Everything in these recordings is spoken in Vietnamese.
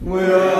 nguyện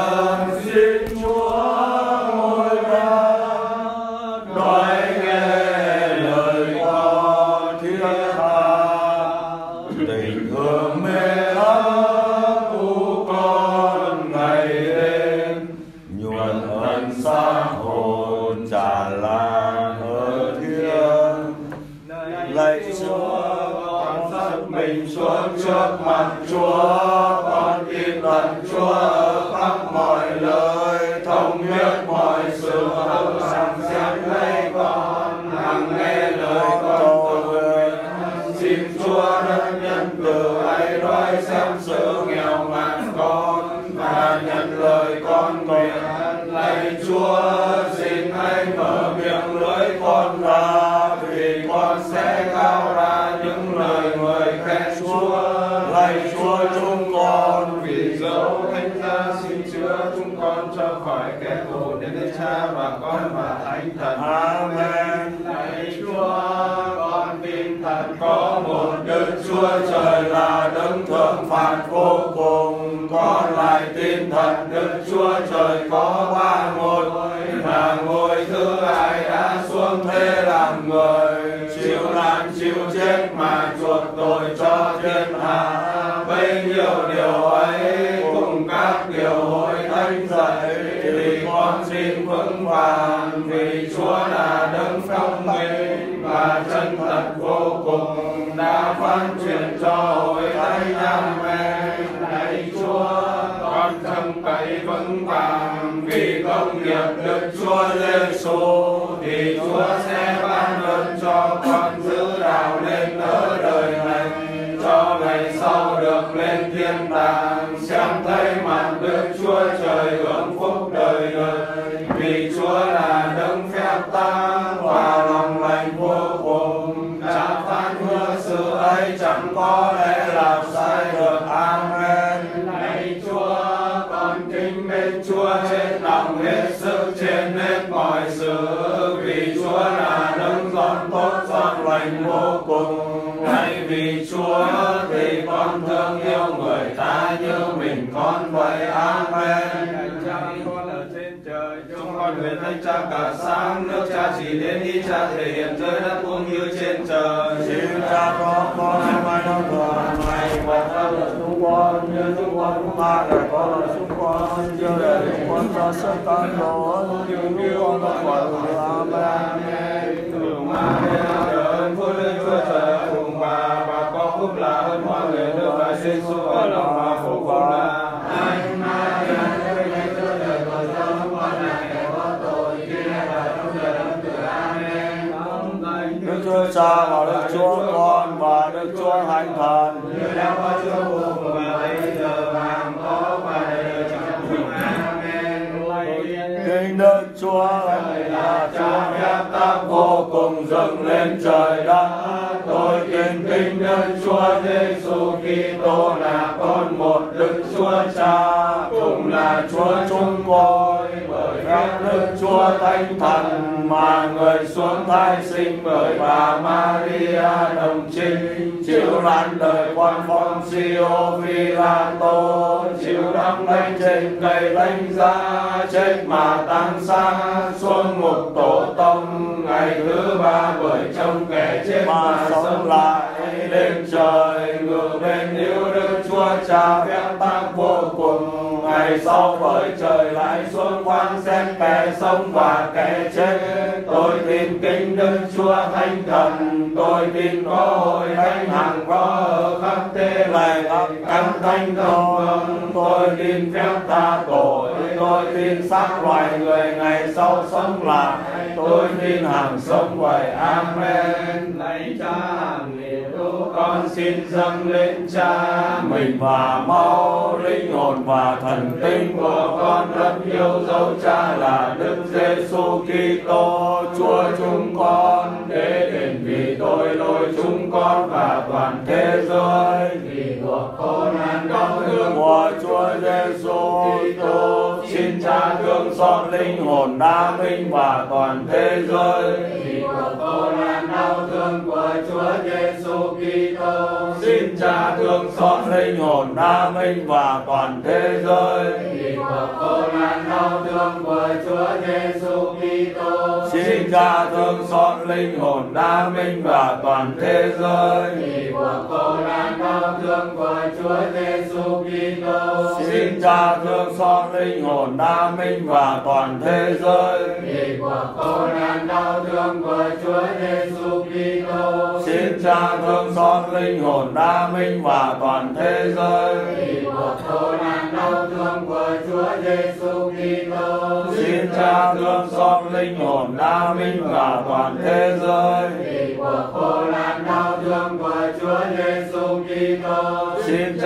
Đức Chúa Giêsu thì cha thể hiện dưới đất cũng như trên trời xin cha có con em mai đâu thường ngày và ta là chúng con như chúng con cũng ba là có là chúng con chưa để chúng con cho sức tan đổ như như con đã quả được Amen Thượng Maria Thánh Thần. Như đã có Chúa vô cùng và bây giờ và có và đời chẳng cùng Amen. Kính Đức Chúa. Là Cha phép tác vô cùng dâng lên trời đất. Tôi tin kính Đức Chúa Giêsu Kitô là con một Đức Chúa Cha cũng là Chúa chúng tôi bởi phép Đức Chúa Thánh Thần mà người xuống thai sinh bởi bà Maria đồng trinh chịu nạn đời quan phong siêu phi la tô chịu đắng đánh trên cây đánh giá chết mà tan xác xuống ngục tổ tông ngày thứ ba bởi trong kẻ chết mà sống lại. lên trời ngự bên yêu đức chúa cha phép tác vô cùng ngày sau bởi trời lại xuống quan xem kẻ sống và kẻ chết. Tôi tin kính đức chúa thánh thần, tôi tin có hội thánh hằng có ở khắp thế này. Căn thánh công tôi tin phép tha tội. Tôi tin xác loài người ngày sau sống lại. Tôi tin hàng sống vậy, amen. Lạy cha hàng con xin dâng lên cha mình và máu linh hồn và thần tinh của con rất yêu dấu cha là đức giêsu kitô, chúa chúng con. Để đền vì tội lỗi chúng con và toàn thế giới, vì cuộc khổ nạn đau thương của chúa giêsu kitô, xin cha thương xót linh hồn đa minh và toàn thế giới, vì cuộc khổ nạn đau thương của chúa giêsu kitô xin cha thương xót linh hồn đa minh và toàn thế giới. Vì cuộc khổ nạn đau thương của Chúa Giêsu Kitô. Xin cha thương xót linh hồn đa minh và toàn thế giới. Vì cuộc khổ nạn đau thương của Chúa Giêsu Kitô. Xin cha thương xót linh hồn đa minh và toàn thế giới. Vì cuộc khổ nạn đau thương của Chúa Giêsu Kitô. Xin cha thương xót linh hồn đa minh và toàn thế giới. Vì cuộc khổ nạn đau thương của Chúa Giêsu Kitô xin cha thương xót linh hồn đa minh và toàn thế giới. vì cuộc khổ nạn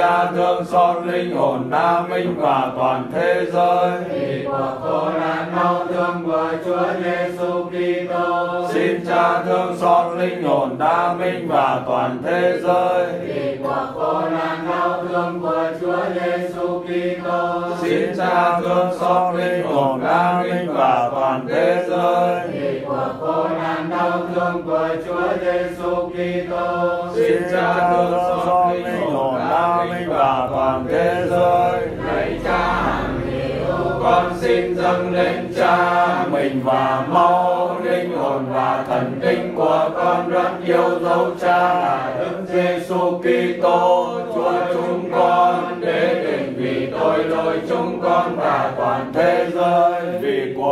cha thương xót linh hồn đa minh và toàn thế giới. Vì cuộc khổ nạn đau thương của Chúa Giêsu Kitô. Xin cha thương xót linh hồn đa minh và toàn thế giới. Vì cuộc khổ nạn đau thương của Chúa Giêsu Kitô. Xin cha thương xót linh hồn đa minh và toàn thế giới. Vì cuộc khổ nạn đau thương của Chúa Giêsu Kitô. Xin cha thương xót linh hồn đa minh và toàn thế giới. Lạy cha con xin dâng lên cha mình và máu linh hồn và thần tinh của con rất yêu dấu cha. Là đức Giêsu Kitô, Chúa chúng con, để đền vì tội lỗi chúng con và toàn thế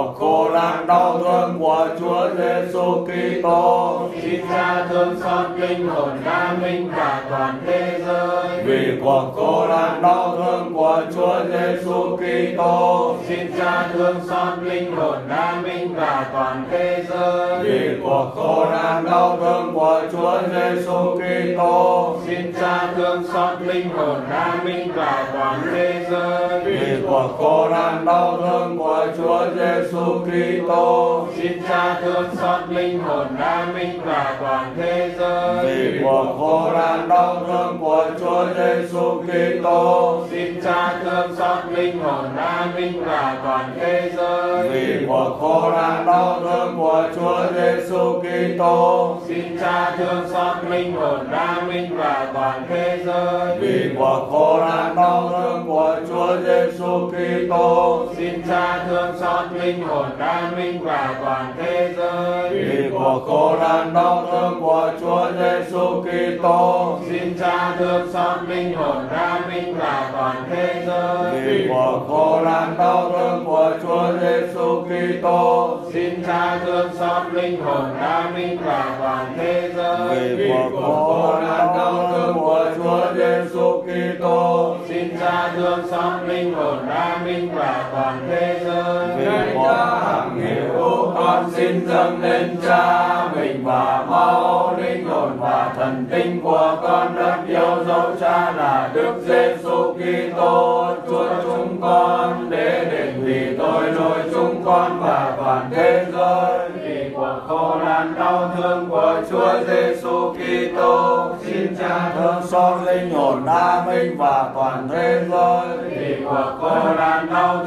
cuộc khổ nạn đau thương của Chúa Giêsu Kitô. Xin cha thương xót linh hồn đa minh và toàn thế giới. Vì cuộc khổ nạn đau thương của Chúa Giêsu Kitô. Xin cha thương xót linh hồn đa minh và toàn thế giới. Vì cuộc khổ nạn đau thương của Chúa Giêsu Kitô. Xin cha thương xót linh hồn đa minh và toàn thế giới. Vì cuộc khổ nạn đau thương của Chúa Giêsu Kitô xin cha thương xót linh hồn đa minh và toàn thế giới. Vì cuộc khổ nạn đau thương của Chúa Giêsu Kitô. Xin cha thương xót linh hồn đa minh và toàn thế giới. Vì cuộc khổ nạn đau thương của Chúa Giêsu Kitô. Xin cha thương xót linh hồn đa minh và toàn thế giới. Vì cuộc khổ nạn đau thương của Chúa Giêsu Kitô. Xin cha thương xót linh hồn đa minh và toàn thế giới. Vì cuộc khổ nạn đau thương của Chúa Giêsu Kitô. Xin cha thương xót linh hồn đa minh và toàn thế giới. Vì cuộc khổ nạn đau thương của Chúa Giêsu Kitô. Xin cha thương xót linh hồn đa minh và toàn thế giới. Vì cuộc khổ nạn đau thương của Chúa Giêsu Kitô. Xin cha thương xót linh hồn đa minh và toàn thế giới. Vì cha hằng hiểu con xin dâng lên cha mình và mau linh hồn và thần tinh của con rất yêu dấu cha là Đức Giêsu Kitô Chúa chúng con để đền vì tội lỗi chúng con và toàn thế giới vì cuộc khổ nạn đau thương của Chúa Giêsu Kitô xin cha thương xót linh hồn đa minh và toàn thế giới vì cuộc khổ nạn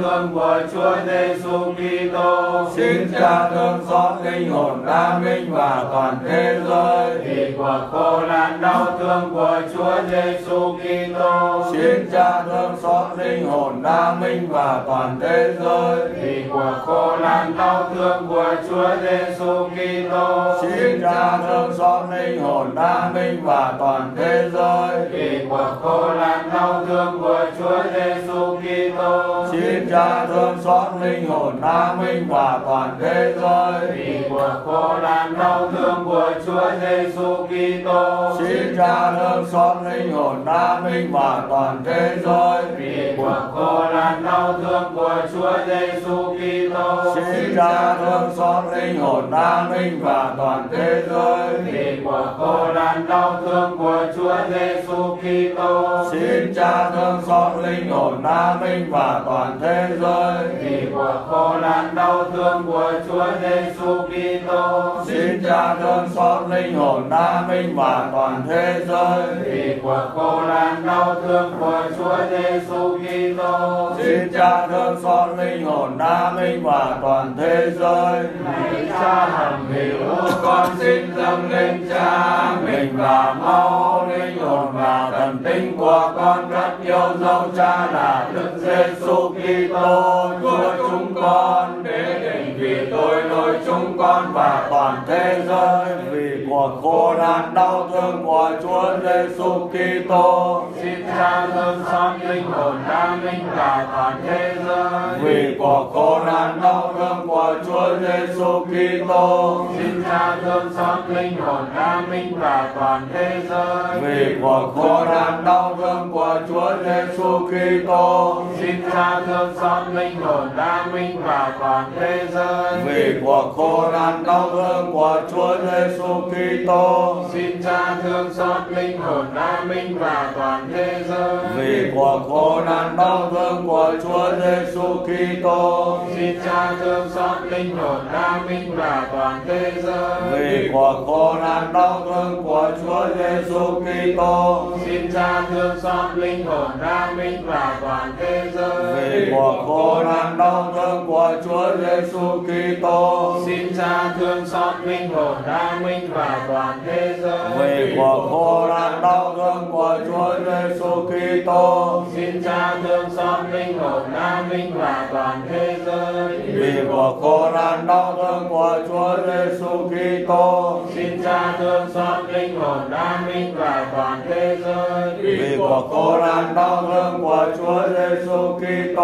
thương của Chúa Giêsu Kitô. Xin cha thương xót linh hồn đa minh và toàn thế giới. Vì cuộc khổ nạn đau thương của Chúa Giêsu Kitô. Xin cha thương xót linh hồn đa minh và toàn thế giới. Vì cuộc khổ nạn đau thương của Chúa Giêsu Kitô. Xin cha thương xót linh hồn đa minh và toàn thế giới. Vì cuộc khổ nạn đau thương của Chúa Giêsu Kitô cha thương xót linh hồn đa minh và toàn thế giới. Vì cuộc khổ nạn đau thương của Chúa Giêsu Kitô. Xin cha thương xót linh hồn đa minh và toàn thế giới. Vì cuộc khổ nạn đau thương của Chúa Giêsu Kitô. Xin cha thương xót linh hồn đa minh và toàn thế giới. Vì cuộc khổ nạn đau thương của Chúa Giêsu Kitô. Xin cha thương xót linh hồn đa minh và toàn thế giới vì cuộc khổ nạn đau thương của Chúa Giêsu Kitô. Xin cha thương xót linh hồn đa minh và toàn thế giới. Vì cuộc khổ nạn đau thương của Chúa Giêsu Kitô. Xin cha thương xót linh hồn đa minh và toàn thế giới. Này cha hằng hiểu con xin dâng lên cha. Mình và máu linh hồn và thần tinh của con rất yêu dấu cha là Đức Giêsu Kitô Kitô Chúa chúng con để đền vì tội lỗi chúng con và toàn thế giới vì cuộc khổ nạn đau thương của Chúa Giêsu Kitô. Xin cha thương xót linh hồn đa minh và toàn thế giới. Vì cuộc khổ nạn đau thương của Chúa Giêsu Kitô. Xin cha thương xót linh hồn đa minh và toàn thế giới. Vì cuộc khổ nạn đau thương của Chúa Giêsu Kitô. Xin cha thương xót linh hồn đa minh và toàn thế giới vì cuộc khổ nạn đau thương của Chúa Giêsu Kitô. Xin cha thương xót linh hồn đa minh và toàn thế giới. Vì cuộc khổ nạn đau thương của Chúa Giêsu Kitô. Xin cha thương xót linh hồn đa minh và toàn thế giới. Vì cuộc khổ nạn đau thương của Chúa Giêsu Kitô. Xin cha thương xót linh hồn đa minh và toàn thế giới vì cuộc khổ nạn đau thương của Chúa Giêsu Kitô. Xin cha thương xót linh hồn đa minh và toàn thế giới. Vì cuộc khổ nạn đau thương của Chúa Giêsu Kitô. Xin cha thương xót linh hồn đa minh và toàn thế giới. Vì cuộc khổ nạn đau thương của Chúa Giêsu Kitô. Xin cha thương xót linh hồn đa minh và toàn thế giới. Vì cuộc khổ nạn đau thương của Chúa Giêsu Kitô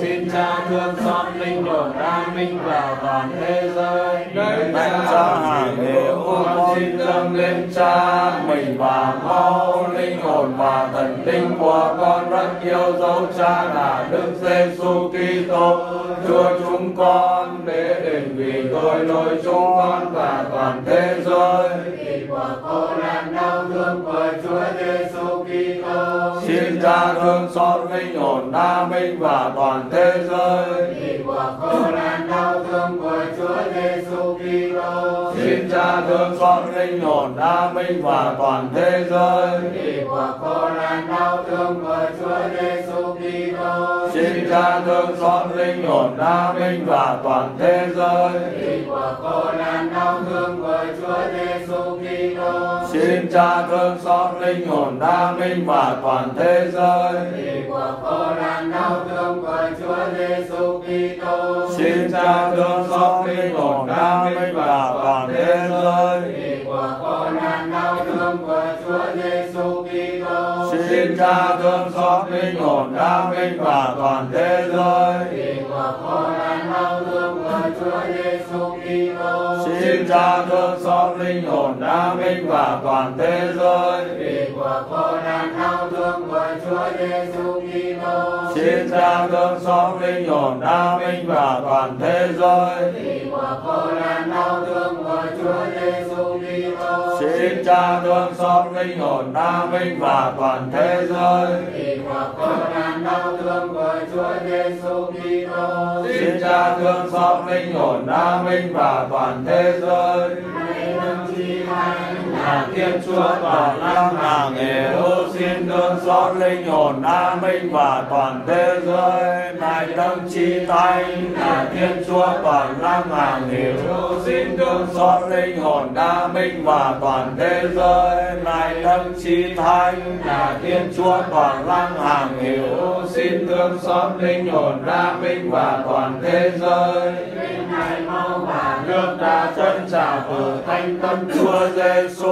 Xin cha thương xót linh hồn đa minh và toàn thế giới. Thánh cha hàng hiệu con xin dâng lên cha mình và máu linh hồn và thần tinh của con rất yêu dấu cha là Đức Giêsu Kitô. Chúa chúng con để đền vì tội lỗi chúng con và toàn thế giới. Vì của cô nạn đau thương của Chúa Giêsu cha thương xót linh hồn đa minh và toàn thế giới. Vì của cô nạn đau thương của Chúa Giêsu Kitô. Xin cha thương xót linh hồn đa minh và toàn thế giới. Vì của cô nạn đau thương của Chúa Giêsu cha thương xót linh hồn đa minh và toàn thế giới. Vì của cô nạn đau thương của Chúa Giêsu Kitô. Xin cha thương xót linh hồn đa minh và toàn thế giới. Vì của cô nạn đau thương của Chúa Giêsu Kitô. Xin cha thương xót linh hồn đa minh và toàn thế giới. Vì của cô nạn đau thương của Chúa Giêsu xin cha thương xót linh hồn đa minh và toàn thế giới. Vì của cô nạn đau thương của Chúa Giêsu Kitô xin cha thương xót linh hồn đa minh và toàn thế giới. Vì của cô nạn đau thương của Chúa Giêsu Kitô xin cha thương xót linh hồn đa minh và toàn thế giới. Vì của cô nạn Cha thương xót linh hồn đa minh và toàn thế giới. Vì của cô nạn đau thương của Chúa Giêsu Kitô. Xin cha thương xót linh hồn đa minh và toàn thế giới. Hãy nâng chi thánh hàng Thiên Chúa toàn năng, hàng hiểu xin thương xót linh hồn đa minh và toàn thế giới. Này tâm chi thánh hàng Thiên Chúa toàn năng, hàng hiểu xin thương xót linh hồn đa minh và toàn thế giới. Này tâm chi thánh là Thiên Chúa toàn năng, hàng hiểu xin thương xót linh hồn đa minh và toàn thế giới. Ngài mau và nước đã chân trả từ thanh tâm Chúa Giêsu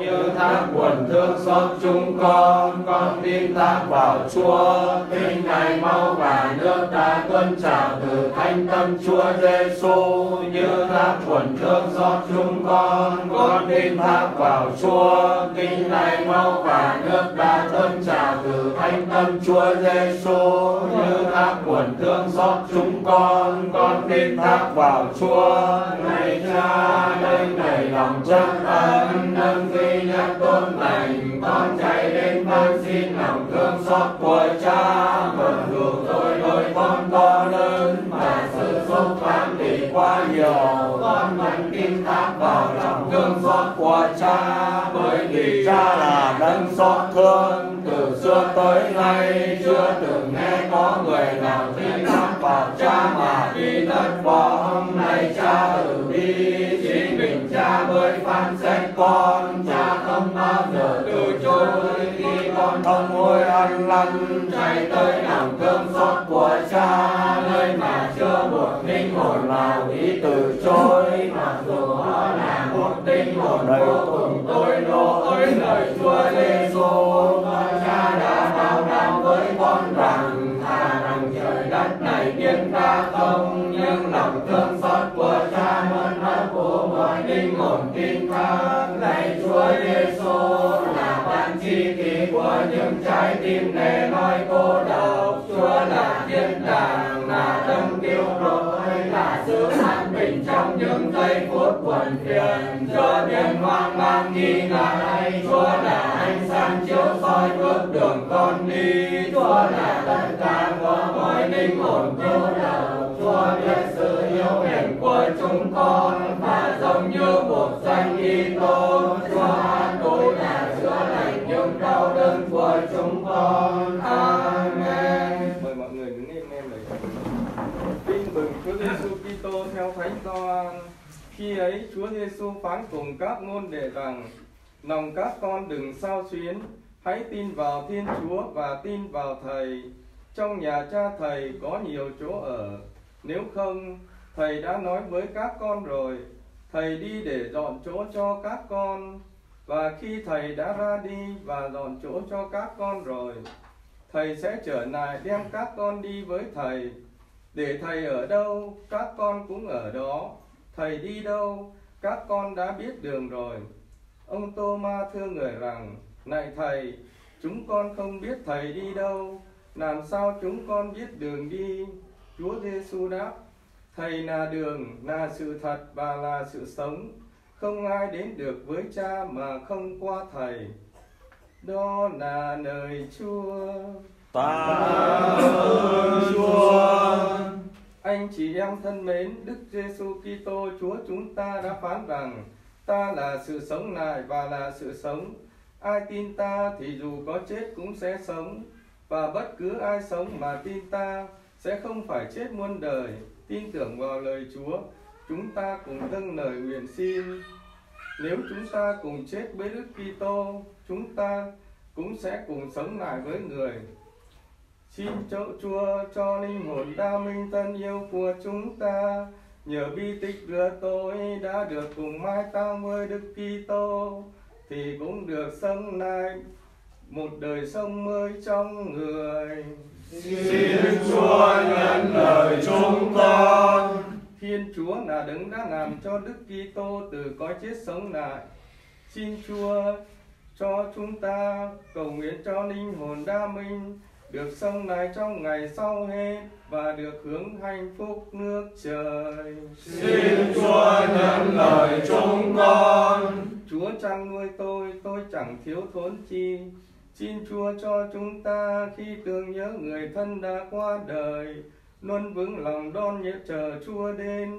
như thác quần thương xót chúng con con tin thác vào Chúa. Kinh Ngài mau và nước ta tuân chào từ thanh tâm Chúa Giêsu như thác quần thương xót chúng con con tin thác vào Chúa. Kinh này mau và nước ta tuân chào từ thanh tâm Chúa Giêsu như thác quần thương xót chúng con con tin thác vào Chúa. Này cha đây này lòng chắc ân nâng duy nhất tôn lành, con chạy đến ban xin lòng thương xót của cha. Mặc dù tôi đôi con to lớn, mà sự xúc phạm thì quá nhiều. Con vẫn tin thác vào lòng thương xót của cha. Bởi vì cha là đấng xót thương, từ xưa tới nay chưa từng nghe có lăn chạy tới lòng thương xót của cha, nơi mà chưa một linh hồn nào ý từ chối, mà dù họ là một linh hồn vô cùng tội lỗi lời Chúa lên. Trong giây phút buồn phiền, cho biển hoang mang nghi ngại Chúa là ánh sáng chiếu soi bước đường con đi. Chúa là tất cả của mọi linh hồn cứu đầu Chúa biết sự yếu mềm của chúng con, và giống như một danh y tôn. Khi ấy Chúa Giêsu phán cùng các môn đệ rằng: Lòng các con đừng sao xuyến, hãy tin vào Thiên Chúa và tin vào Thầy. Trong nhà cha Thầy có nhiều chỗ ở, nếu không, Thầy đã nói với các con rồi. Thầy đi để dọn chỗ cho các con, và khi Thầy đã ra đi và dọn chỗ cho các con rồi, Thầy sẽ trở lại đem các con đi với Thầy. Để Thầy ở đâu, các con cũng ở đó. Thầy đi đâu, các con đã biết đường rồi. Ông Tô Ma thưa người rằng, Này Thầy, chúng con không biết Thầy đi đâu, làm sao chúng con biết đường đi? Chúa Giêsu đáp, Thầy là đường, là sự thật và là sự sống. Không ai đến được với cha mà không qua Thầy. Đó là lời Chúa. Ta ơn Chúa. Anh chị em thân mến, Đức Giêsu Kitô Chúa chúng ta đã phán rằng ta là sự sống lại và là sự sống. Ai tin ta thì dù có chết cũng sẽ sống và bất cứ ai sống mà tin ta sẽ không phải chết muôn đời. Tin tưởng vào lời Chúa, chúng ta cùng dâng lời nguyện xin. Nếu chúng ta cùng chết với Đức Kitô, chúng ta cũng sẽ cùng sống lại với người. Xin cho Chúa cho linh hồn đa minh thân yêu của chúng ta nhờ bi tích rửa tội đã được cùng mai táng với Đức Kitô thì cũng được sống lại một đời sống mới trong người. Xin Chúa nhận lời chúng con. Thiên Chúa là đấng đã làm cho Đức Kitô từ cõi chết sống lại. Xin Chúa cho chúng ta cầu nguyện cho linh hồn đa minh được sống lại trong ngày sau hết và được hưởng hạnh phúc nước trời. Xin Chúa nhận lời chúng con. Chúa chăn nuôi tôi, tôi chẳng thiếu thốn chi. Xin Chúa cho chúng ta khi tưởng nhớ người thân đã qua đời, luôn vững lòng đón nhớ chờ Chúa đến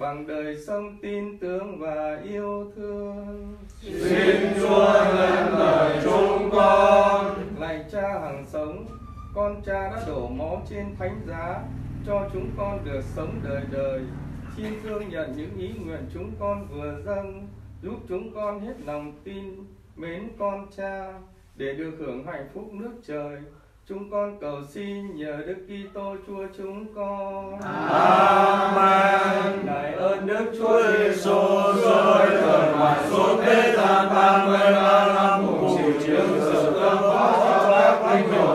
bằng đời sống tin tưởng và yêu thương. Xin Chúa nhận lời chúng con. Lạy Cha hằng con cha đã đổ máu trên thánh giá cho chúng con được sống đời đời. Xin thương nhận những ý nguyện chúng con vừa dâng, giúp chúng con hết lòng tin, mến con cha để được hưởng hạnh phúc nước trời. Chúng con cầu xin nhờ Đức Kitô Chúa chúng con. Amen. Lạy ơn Đức Chúa Giêsu rơi đời ngoài xuống thế gian ba mươi ba năm cùng chịu chịu sự tương phó cho các linh hồn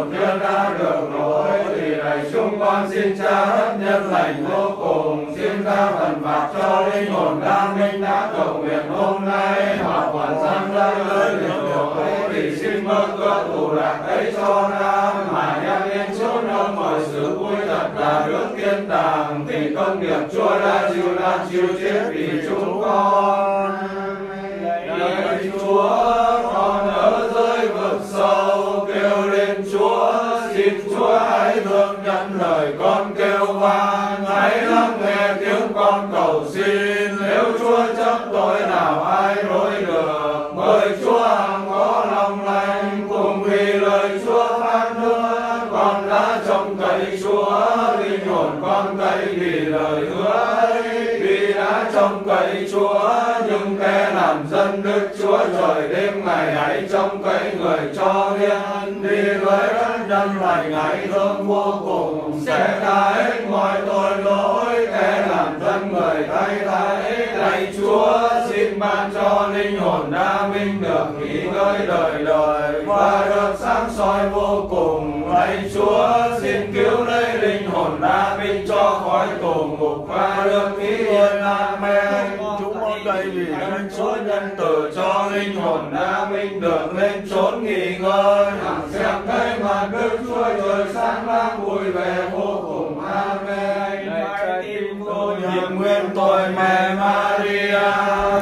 nhân được nổi thì này chúng con xin cha rất nhân lành vô cùng xin ra phần phạt cho linh hồn đa minh đã cầu nguyện hôm nay. Họ còn sang ra lời được đổi thì xin mơ cơ thù lạc ấy cho ra mà nhắc lên chỗ nơi mọi sự vui thật là nước thiên đàng thì công nghiệp Chúa đã chịu đã chịu chết vì chúng con. Lạy Chúa nhân lành ngày thương vô cùng, sẽ tha hết mọi tội lỗi, kẻ làm thân người thay thế lạy chúa, xin ban cho linh hồn đa minh được nghỉ ngơi đời đời và được sáng soi vô cùng. Lạy chúa, xin cứu lấy linh hồn đa minh cho khỏi tù ngục và được nghỉ yên amen. Chúng con vì thánh chúa nhân từ cho linh hồn đa minh được lên chốn nghỉ ngơi đức chúa trời sáng láng vui vẻ vô cùng. Amen. Trái tim tôi hiệp nguyên tôi mẹ Maria.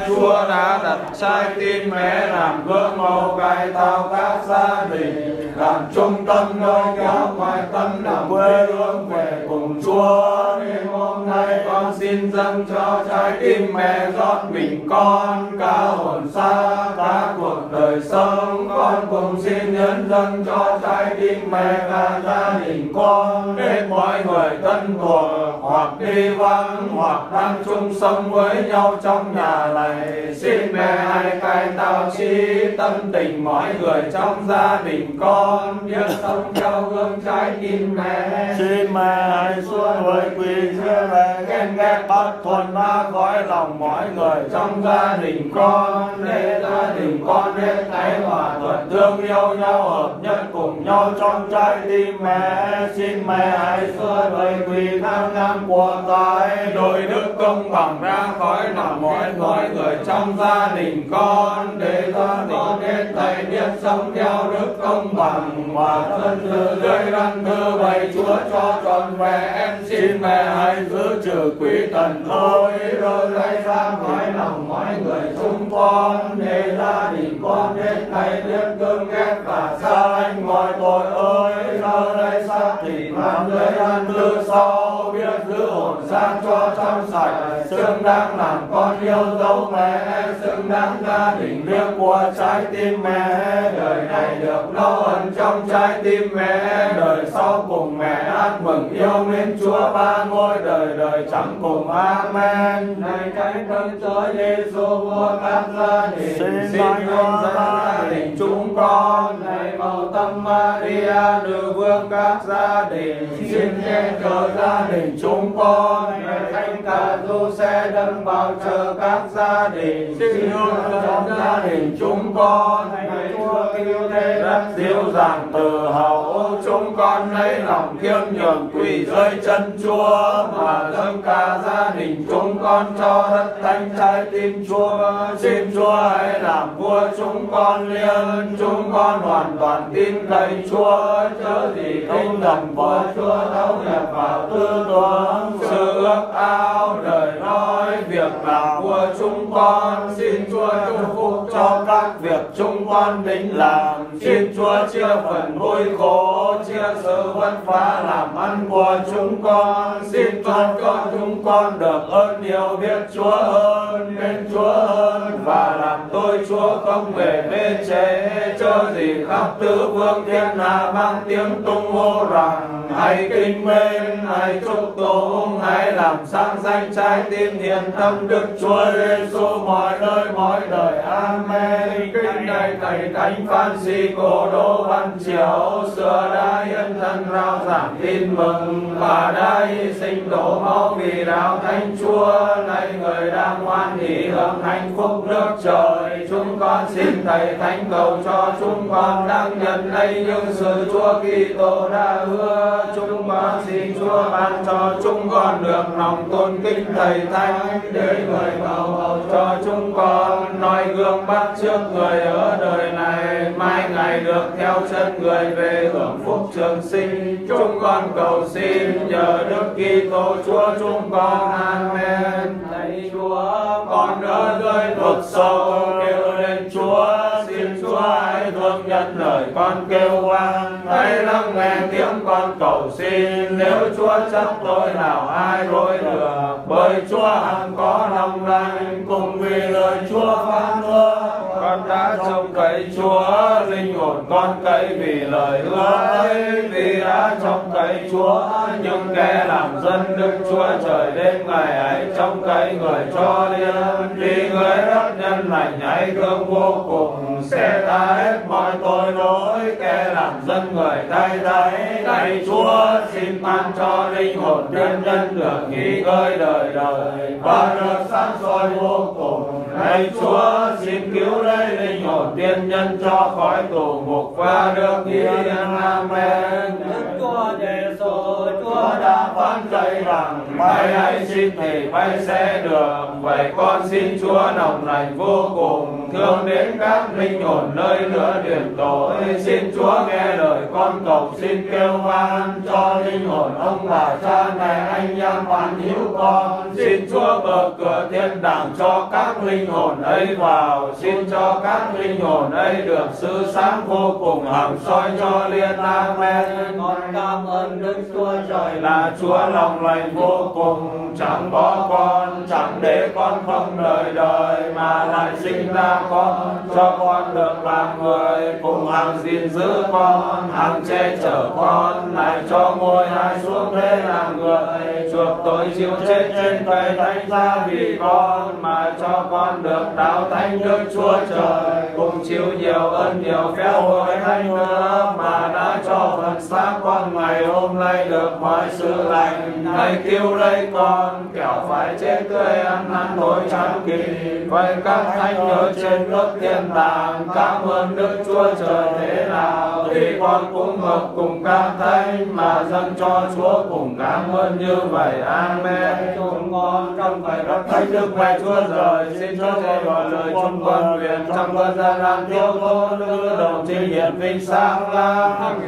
Chúa đã đặt trái tim mẹ làm gương mẫu cải tạo các gia đình làm trung tâm nơi kéo ngoài tâm làm quê hương về cùng Chúa. Nên hôm nay con xin dâng cho trái tim mẹ rót mình con, cả hồn xa cả cuộc đời sống. Con cùng xin nhân dâng cho trái tim mẹ và gia đình con. Để mọi người thân thuộc, hoặc đi vắng, hoặc đang chung sống với nhau trong nhà này. Xin mẹ hãy cải tạo trí tâm tình mọi người trong gia đình con biết sống theo gương trái tim mẹ. Xin mẹ hãy xua đuổi quỳ chưa về ghen ghét bất thuần ra khỏi lòng mọi người trong gia đình con. Để gia đình con hết thảy hòa thuận thương yêu nhau hợp nhất cùng nhau trong trái tim mẹ. Xin mẹ hãy xua đuổi quỳ tham lam của tội đôi đức công bằng ra khỏi lòng mọi mọi người trong gia đình con. Để gia đình con hết thảy biết sống theo đức công bằng và thân từ dưới răng thơ bày chúa cho trọn vẹn. Xin mẹ hãy giữ trừ quỷ tần thôi rồi lấy ra khỏi lòng mọi người chúng con để gia đình con đến thảy biết cương ghét và xa anh mọi tội ơi. Giờ đây xác thì làm dưới ăn tư sau. Biết giữ hồn xác cho trong sạch. Xứng đáng làm con yêu dấu mẹ. Xứng đáng gia đình riêng của trái tim mẹ. Đời này được lâu ẩn trong trái tim mẹ đời sau cùng mẹ ác mừng yêu mến chúa ba ngôi đời đời chẳng cùng. Amen. Này cái thân chúa giêsu vua các gia đình xin anh dẫn gia đình chúng con. Này màu tâm maria nữ vương các gia đình xin che chở gia đình chúng con. Này thánh cả du xe đấng bảo trợ các gia đình xin hướng dẫn gia đình chúng con. Này chúa cứu thế rất dịu dàng từ hậu, chúng con lấy lòng khiêm nhường quỳ dưới chân chúa, mà dâng cả gia đình chúng con cho đất thánh trái tim chúa. Xin chúa hãy làm vua chúng con liên, chúng con hoàn toàn tin cậy chúa. Chớ gì không lầm của chúa thấu nhập vào tư tưởng. Sự ước ao đời nói việc làm của chúng con. Xin chúa chúc phúc cho các việc chúng con định làm. Xin chúa chia phần vui khổ, chia sự vất vả làm ăn của chúng con. Xin cho con chúng con được ơn nhiều, biết chúa hơn bên chúa hơn. Và làm tôi chúa không về mê chế chớ gì khắp tứ phương thiên hạ mang tiếng tung hô rằng, hãy kinh mến, hãy chúc tụng, hãy làm sáng danh trái tim hiền tâm đức chúa giêsu mọi nơi, mọi đời. Amen. Kinh này thầy thánh phan si cổ đô văn triều xưa đã yên thân rao giảng tin mừng, và đã hy sinh đổ máu vì đạo thánh chúa. Nay người đang hoan hỷ hưởng hạnh phúc nước trời. Chúng con xin thầy thánh cầu cho chúng con đang nhận lấy những sự chúa Kitô đã hứa. Chúng con xin chúa ban cho chúng con được lòng tôn kính thầy thánh, để người cầu hầu cho chúng con. Noi gương bắt trước người ở đời này, mai ngày được theo chân người về hưởng phúc trường sinh. Chúng con cầu xin nhờ đức Kitô Chúa chúng con amen. Lạy Chúa, con ở rơi vực sâu kêu lên Chúa, xin Chúa hãy thương nhận lời con kêu vang hãy lắng nghe tiếng con cầu xin, nếu Chúa chấp tôi nào ai lỗi được bởi Chúa hằng có lòng lành, cùng vì lời Chúa phán hứa con đã trông cậy Chúa, linh hồn con cậy vì lời hứa ấy. Vì đã trông cậy Chúa nhưng kẻ làm dân Đức Chúa trời đêm ngày ấy trông cậy người cho liên vì người rất nhân lành ấy thương vô cùng, sẽ ta hết mọi tội lỗi. Kẻ làm dân người thay thấy lạy Chúa xin ban cho linh hồn nhân nhân được nghỉ ngơi đời đời. Và được sáng soi vô cùng lạy Chúa xin cứu lấy linh hồn tiên nhân cho khỏi tù ngục và được yên amen. Đức Chúa Giêsu Chúa đã phán dạy rằng, Mày hãy xin thì mày sẽ được. Vậy con xin Chúa nồng lành vô cùng. Thương đến các linh hồn nơi lửa điểm tội. Xin Chúa nghe lời con cầu, xin kêu van cho linh hồn ông bà cha mẹ, anh em bạn hữu con. Xin Chúa mở cửa thiên đàng cho các linh hồn ấy vào. Xin cho các linh hồn ấy được sự sáng vô cùng, hằng soi cho liên amen. Con cảm ơn Đức Chúa Trời là Chúa, lòng lành vô cùng. Chẳng bỏ con, chẳng để con không đời đời, mà lại sinh ra con, cho con được làm người, cùng hàng gìn giữ con, hàng che chở con, lại cho ngôi hai xuống thế làm người. Chuộc tội chịu chết trên cây thánh giá vì con, mà cho con được đạo thánh Đức Chúa Trời. Cùng chịu nhiều ơn, nhiều phép hồi thánh nữa, mà đã cho phần xác con ngày hôm nay được mọi sự lành hãy cứu lấy con, kẻo phải chết tươi ăn năn tối trắng kỳ. Vậy các thánh ở trên nước thiên đàng cảm ơn Đức Chúa Trời thế nào. Thì con cũng hợp cùng các thánh mà dâng cho Chúa cùng cảm ơn như vậy. Amen. Chúng con trong phải các thánh Đức mẹ Chúa rồi xin Chúa cho gọi lời chúng con nguyện trong cơn gian nan thiếu thốn đưa đồng chi hiện vinh sáng lang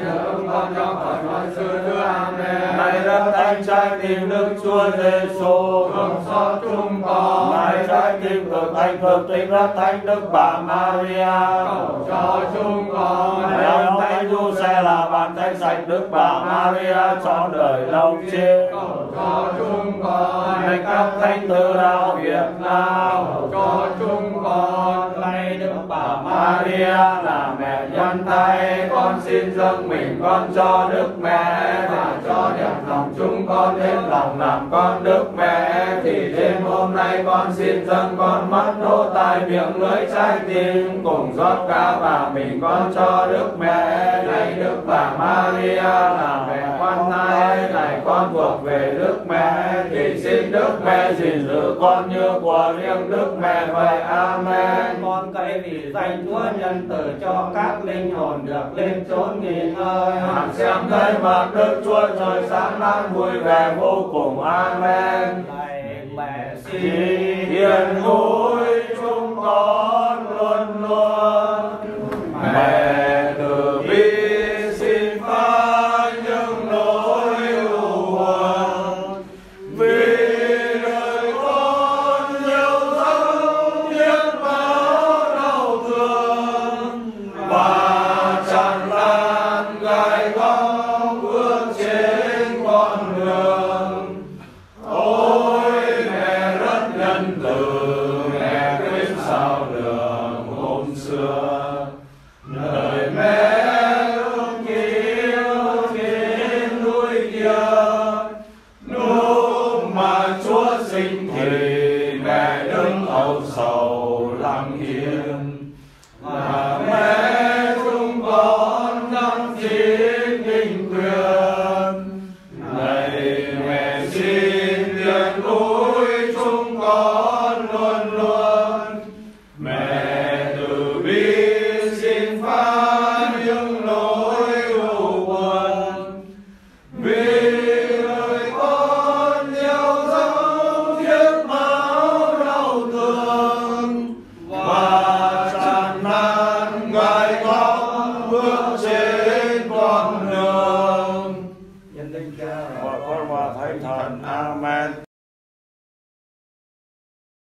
con cho khỏi mọi sự nữa Amen này đã thánh trái tim Đức Chúa Giêsu Thương xót chúng con. Này trái tim được thánh thực tính đã thánh Đức Bà Maria Cầu cho chúng con. Này ông thánh Du sẽ là bàn thánh sạch Đức Bà Maria cho đời lâu chết Cầu cho chúng con. Này các thánh tử đạo Việt Nam Cầu cho chúng con. Này Đức Bà Maria là mẹ nhân tay. Con xin dâng mình con cho Đức Mẹ và cho đẹp lòng chúng con đến lòng làm con Đức Mẹ thì đêm hôm nay con xin dâng con mắt lỗ tai miệng lưỡi trái tim cùng rót cả và mình con cho Đức Mẹ. Này Đức Bà Maria là mẹ con thai này con thuộc về Đức Mẹ. Thì xin Đức Mẹ gìn giữ con như của riêng Đức Mẹ vậy Amen. Con cậy vì danh Chúa nhân từ cho các linh hồn được lên chốn nghỉ ngơi. Hằng xem thấy mặt Đức Chúa Trời sáng láng vui vẻ vô cùng. Amen. lạy mẹ xin Hiền hối chúng con luôn luôn. Mẹ